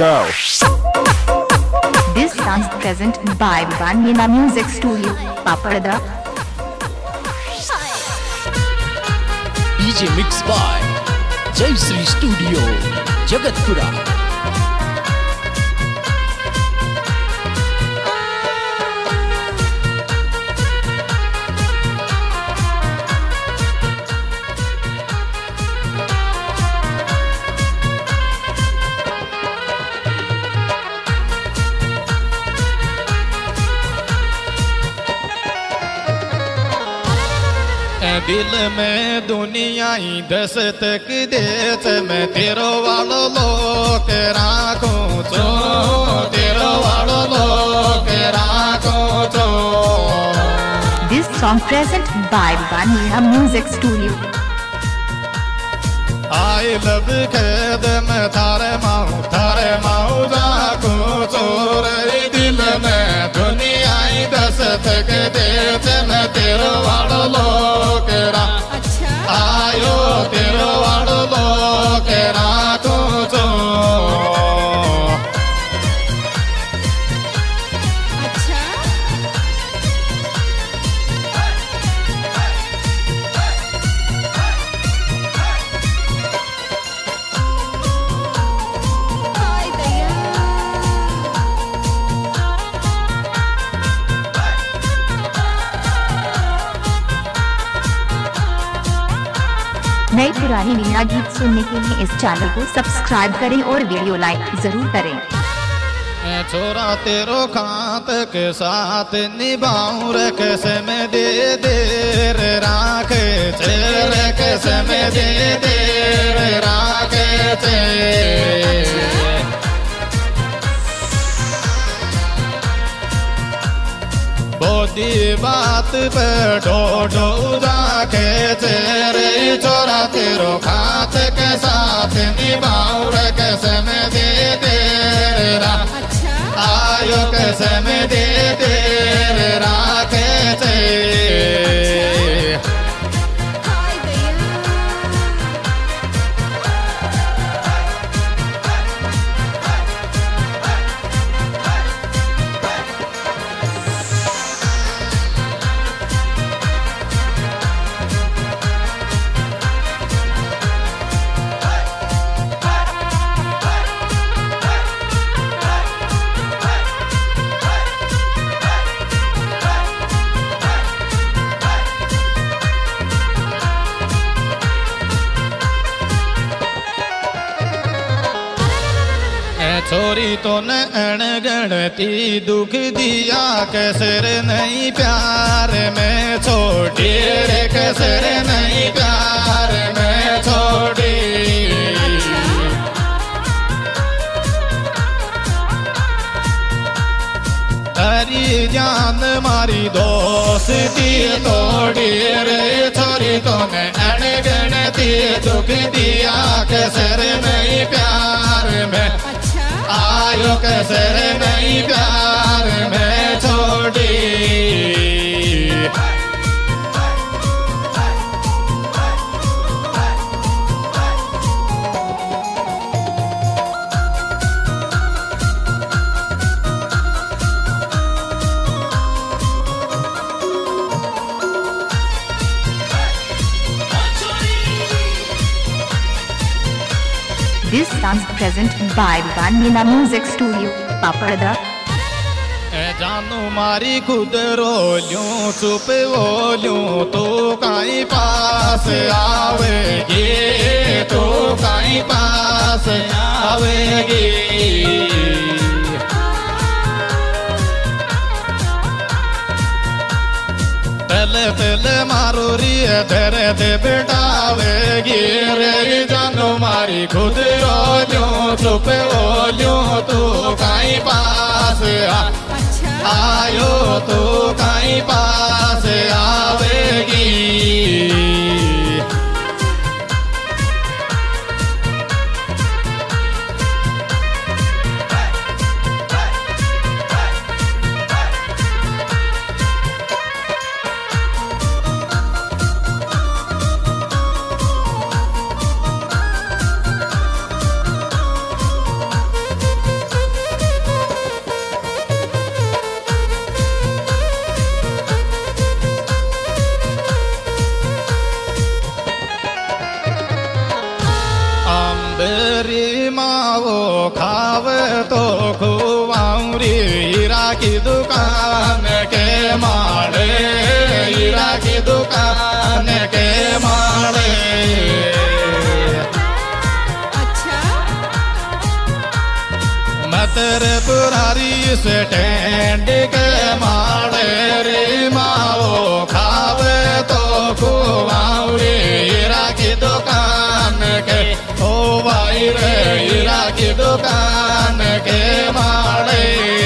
go. This song is present by Vanina Music Studio, Paparada. DJ Mix by Jai Sri Studio, Jagatpura. दिल में दुनिया ही दस्तक देत मैं तेरो वालो लोक राखो छो तेरो वालो लोक राखो छो This song present by Vanina Music Studio. I love खेद में थारे माऊ थारे माऊ जाको चोर दिल में दुनिया ही दस्तक देत मैं तेरो वालो वीणा गीत सुनने के लिए इस चैनल को सब्सक्राइब करें और वीडियो लाइक ज़रूर करें। मैं छोरा तेरो खात के साथ निभाऊं रे, कैसे मैं दे दे रे राखे चेरे, कैसे मैं दे दे रे राखे बोधी बात पे डोडो जाके तेरे छोरा तेरो खात के साथ निभाओ कैसे मैं दे दे आयो कैसे में तो अणगणती दुख दिया कैसे रे नहीं प्यार में छोड़ी रे कैसे रे नहीं प्यार में छोड़ी हरी जान मारी दोस्ती तोड़ी रे छोरी तो ने अणगणती दुख दिया कैसे रे नहीं प्यार में आयो कैसे नहीं प्यार में छोड़ी This dance present by Vanina Music Studio, Papada. जानू मारी खुद रोलियूं चुप बोलियूं तो कहीं पास आवेगी तो कहीं पास आवेगी पहले पहले मारो री तेरे दे बिटावेगी रे जानू मारी खुद रो जो चुप जो तू कहीं पास आ। आयो तू कहीं पास आवेगी। माओ खावे तो खुआऊं रे हीरा की दुकान के माड़े हीरा की दुकान के माड़े। मतर पुरारी से टेंड के माड़े रे माओ ओ भाई रे हीरा की दुकान के माड़े This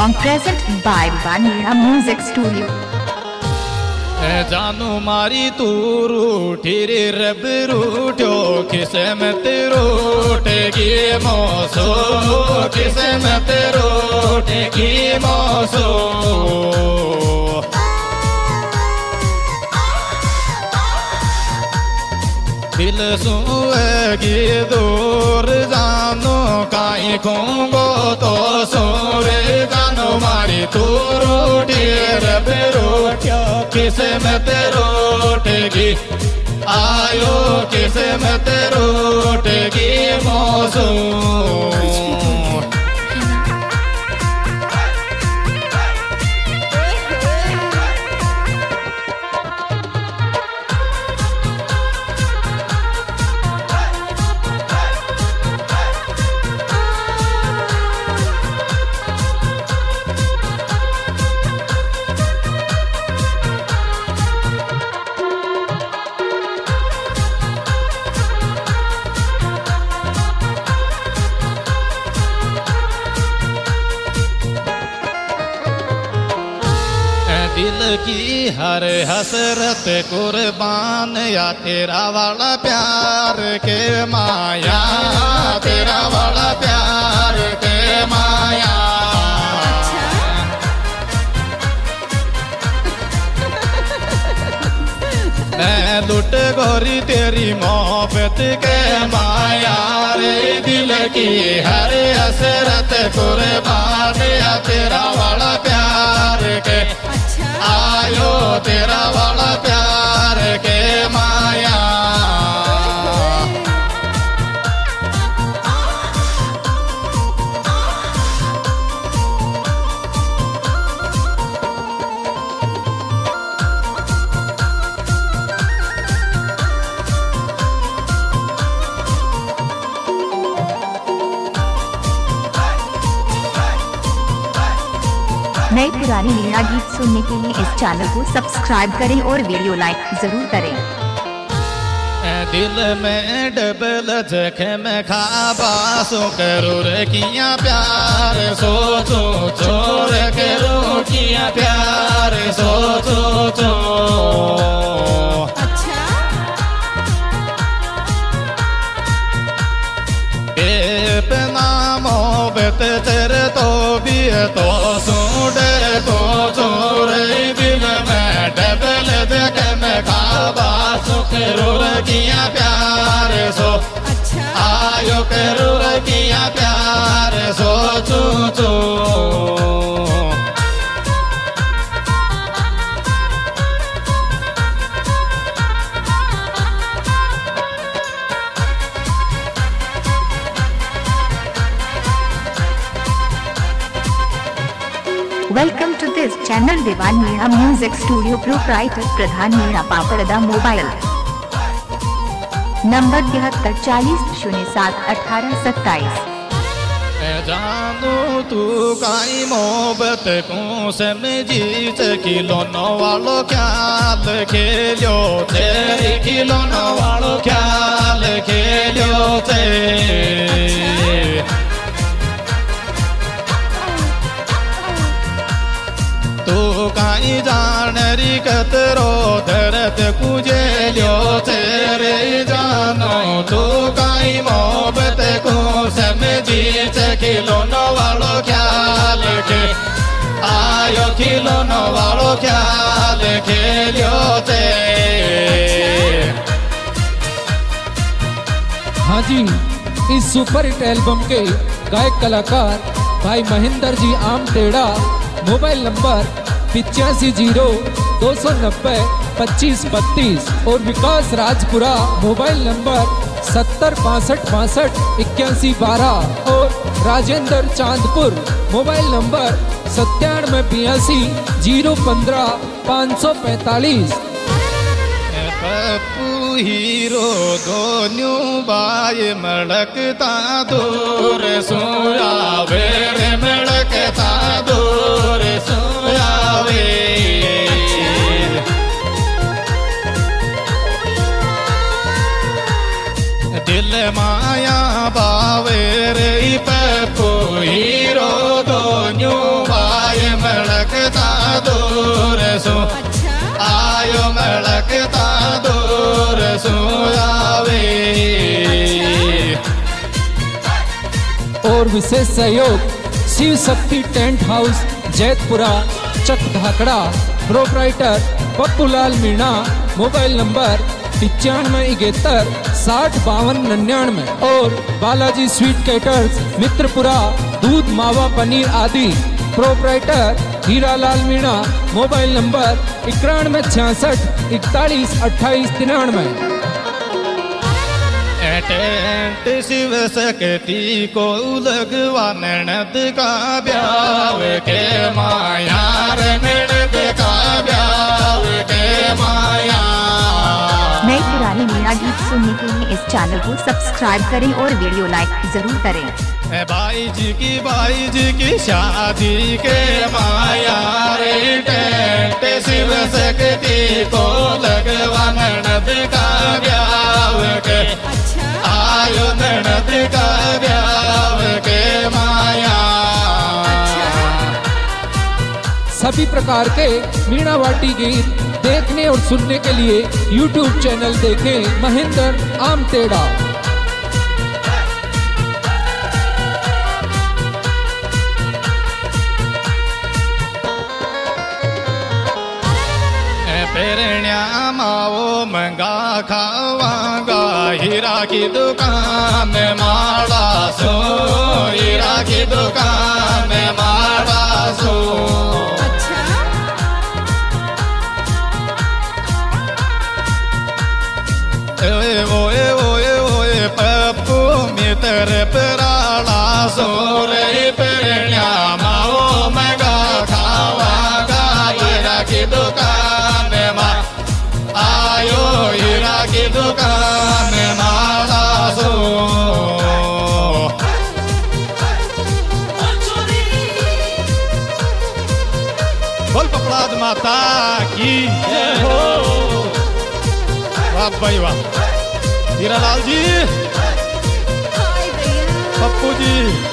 song present by Vanilla Music Studio. जानू मारी तू रूठी, रे रब रूठो किस्मत रूठेगी मौसो किस्मत रूठेगी मौसो दिल सुएगी दूर काई कोंगो तो सोरे जानो मारी तू रोटी, रब में किस्मत रोटेगी? आयो, किसे में किस्मत रोटेगी मौसम? की हर हसरत कुर्बान, या तेरा वाला प्यार के माया। तेरा वाला प्यार के माया। मैं लुट गोरी तेरी मोहब्बत के माया रे, दिल की हर हसरत कुर्बान, या तेरा वाला प्यार के आयो तेरा वाला प्यार के माया। नए मेरा गीत सुनने के लिए इस चैनल को सब्सक्राइब करें और वीडियो लाइक ज़रूर करें। दिल में डबल जख्म खाबा सो करो रे किया प्यार, सोचो चोर करो किया प्यार, सोचो चो किया प्यार सो। आयो करो किया प्यार सो चू चू। Welcome to this channel Diwan Meena music studio proprietor Pradhan Meena Paparda mobile number तिहत्तर, चालीस, शून्य सात, अठारह, सत्ताईस। जानू तू काई मोहब्बत को समझी खिलौनो वालो ख्याल खेलो तेरी खिलौनो वालो ख्याल खेलो ते। तू काई जान री कतरो दर्द कुजे हाँ जी, इस सुपर हिट एल्बम के गायक कलाकार भाई महेंद्र जी आम टेड़ा मोबाइल नंबर पिचासी ज़ीरो दो सौ नब्बे पच्चीस बत्तीस और विकास राजपुरा, मोबाइल नंबर सत्तर बासठ बासठ, इक्यासी, बारह। और राजेंद्र चांदपुर, मोबाइल नंबर सत्तानवे बयासी, ज़ीरो पंद्रह, पाँच सौ पैंतालीस। हीरो दोन्यू बाय मड़कता दूर सोयावे रे मड़कता माया बावे रे पप्पू हीरो दोन्यू बाय मड़कता दूर सो। आयो मड़कता दूर सोयावे और विशेष सहयोग Shiv Shakti tent house Jaitpura Chak Dhakda proprietor Pappulal Meena mobile number पिचानवे इकहत्तर, साठ बावन निन्यानवे। और बालाजी स्वीट कैटर्स, मित्रपुरा, दूध, मावा, पनीर आदि। Proprietor Hira Lal Meena, mobile number इक्यानवे, छियासठ, इकतालीस, अट्ठाईस, तिरानवे। शिव सकती को लगवा ननद का ब्याव के माया ननद का ब्याव के माया नए नया गीत सुनने के लिए इस चैनल को सब्सक्राइब करें और वीडियो लाइक ज़रूर करें। भाई जी की भाई जी की शादी के माया रे शिव शक्ति को लगवा का सभी प्रकार के मीणा वाटी गीत देखने और सुनने के लिए YouTube चैनल देखें महेंद्र आम टेड़ा पेरण्या माओ मंगा खावांगा, हीरा की दुकान माड़ा सो, हीरा की दुकान माड़ा सो। वाह भाई वाह। हीरा लाल जी। पप्पू जी